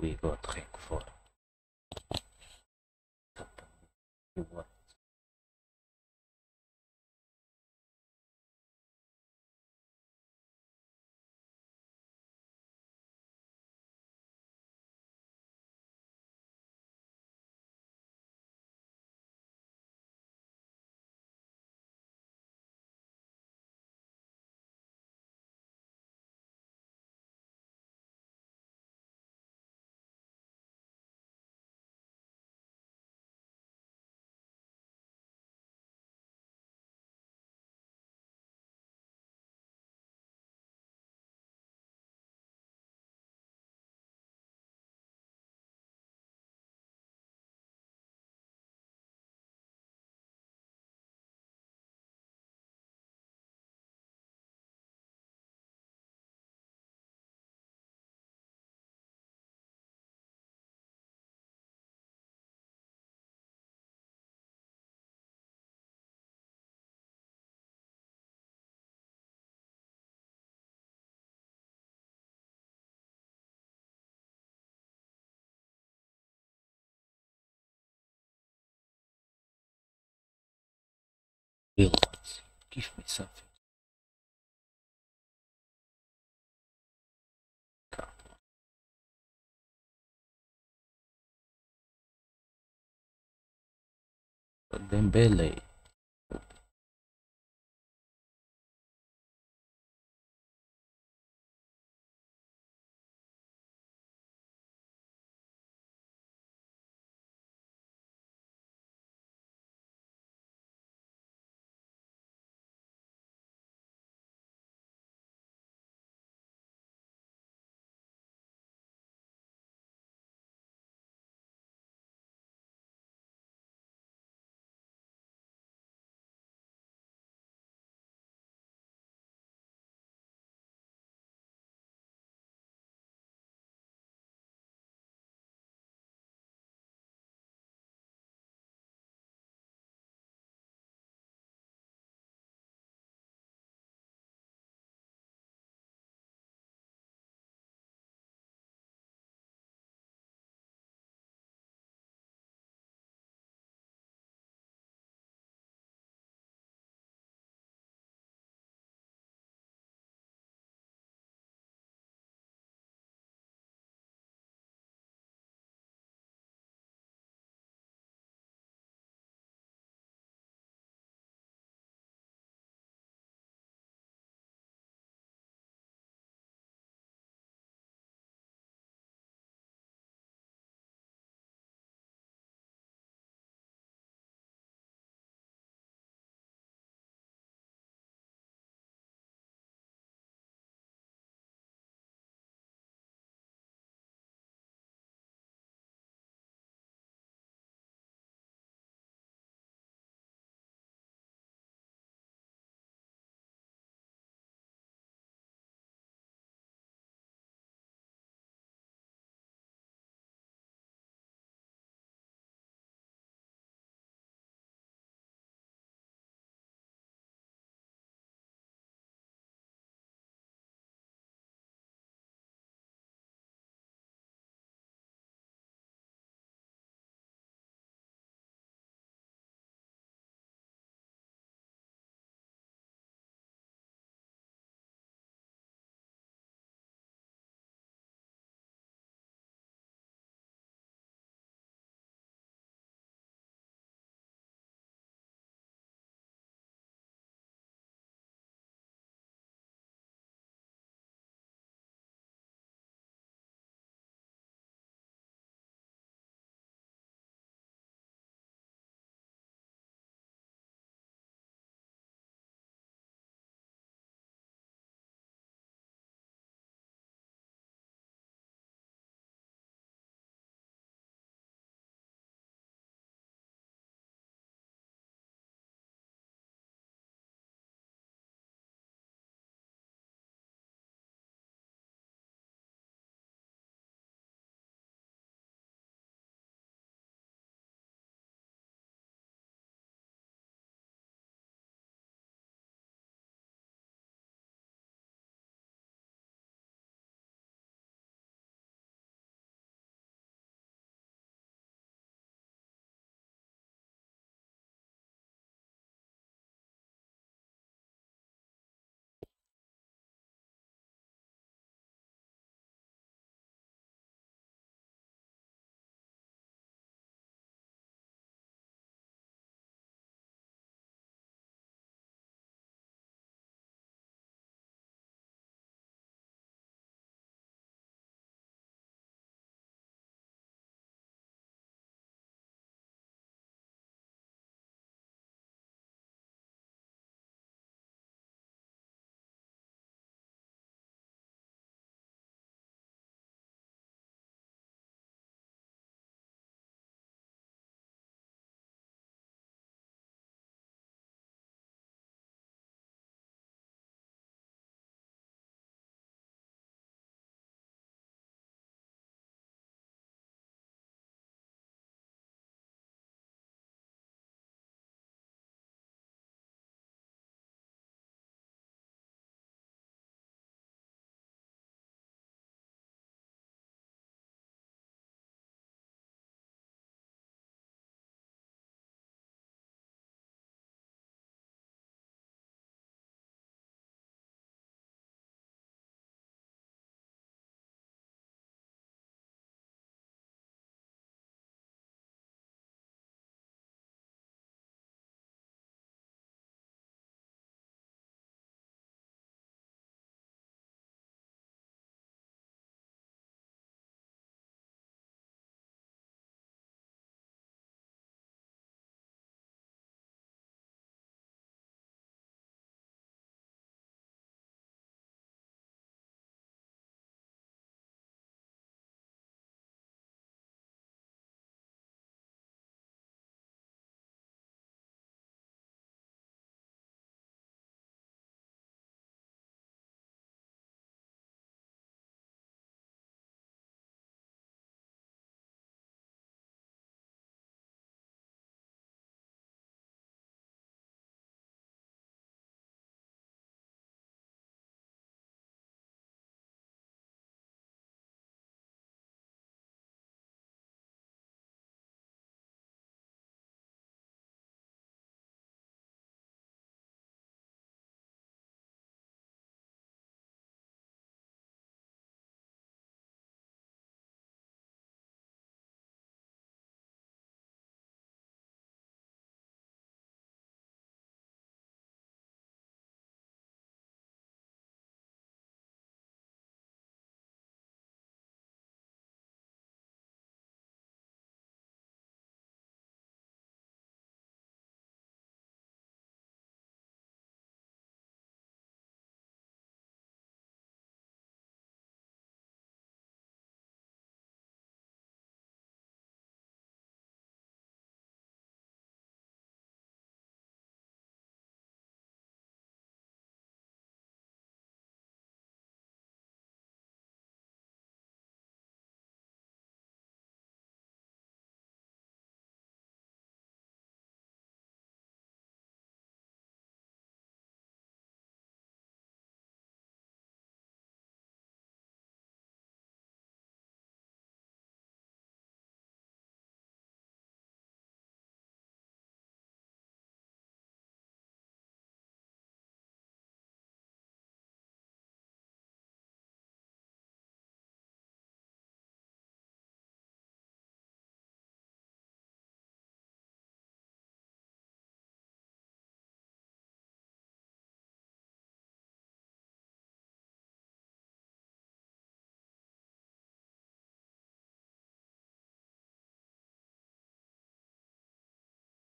we got rank 4 What? Give me something. Dembele.